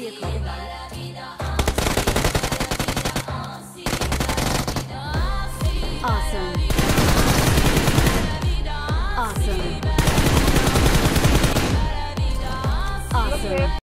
vehicle. Awesome. Awesome. Awesome.